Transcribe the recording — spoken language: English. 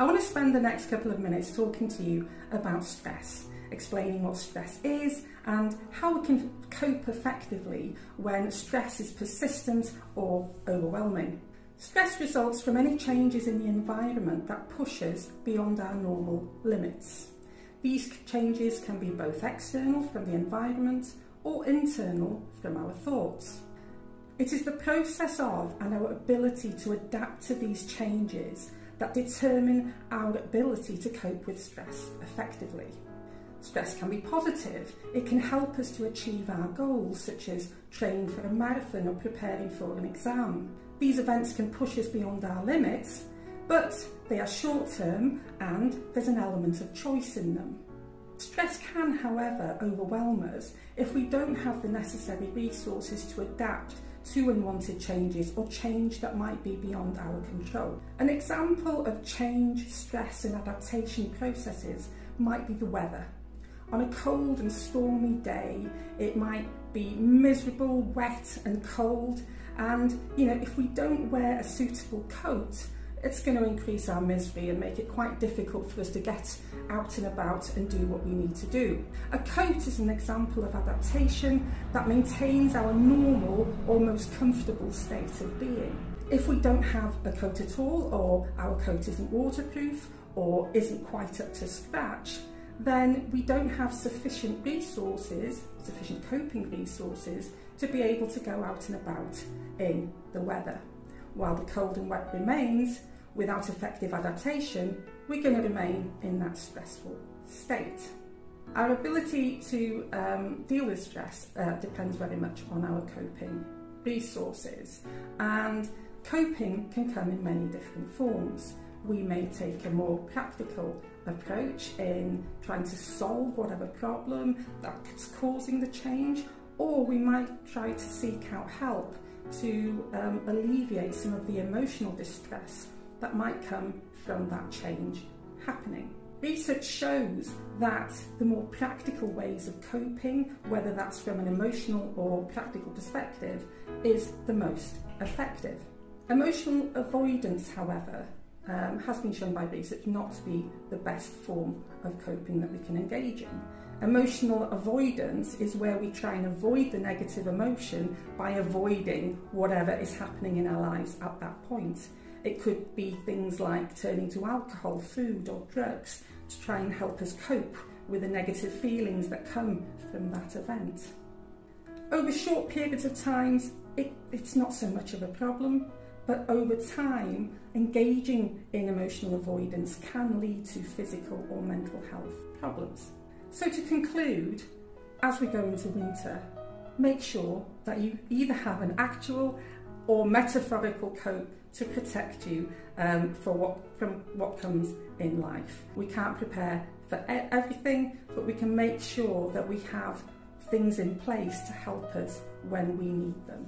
I want to spend the next couple of minutes talking to you about stress, explaining what stress is and how we can cope effectively when stress is persistent or overwhelming. Stress results from any changes in the environment that push us beyond our normal limits. These changes can be both external from the environment or internal from our thoughts. It is the process of and our ability to adapt to these changes that determine our ability to cope with stress effectively. Stress can be positive. It can help us to achieve our goals, such as training for a marathon or preparing for an exam. These events can push us beyond our limits, but they are short term and there's an element of choice in them. Stress can, however, overwhelm us if we don't have the necessary resources to adapt to unwanted changes or change that might be beyond our control. An example of change, stress and adaptation processes might be the weather. On a cold and stormy day, it might be miserable, wet and cold and you know if we don't wear a suitable coat it's going to increase our misery and make it quite difficult for us to get out and about and do what we need to do. A coat is an example of adaptation that maintains our normal, almost comfortable state of being. If we don't have a coat at all, or our coat isn't waterproof, or isn't quite up to scratch, then we don't have sufficient resources, sufficient coping resources, to be able to go out and about in the weather. While the cold and wet remains, without effective adaptation, we're going to remain in that stressful state. Our ability to um, deal with stress uh, depends very much on our coping resources and coping can come in many different forms. We may take a more practical approach in trying to solve whatever problem that's causing the change, or we might try to seek out help to um, alleviate some of the emotional distress that might come from that change happening. Research shows that the more practical ways of coping, whether that's from an emotional or practical perspective, is the most effective. Emotional avoidance, however, um, has been shown by research not to be the best form of coping that we can engage in. Emotional avoidance is where we try and avoid the negative emotion by avoiding whatever is happening in our lives at that point. It could be things like turning to alcohol, food or drugs to try and help us cope with the negative feelings that come from that event. Over short periods of times, it, it's not so much of a problem, but over time, engaging in emotional avoidance can lead to physical or mental health problems. So to conclude, as we go into winter, make sure that you either have an actual or metaphorical coat to protect you um, for what, from what comes in life. We can't prepare for everything, but we can make sure that we have things in place to help us when we need them.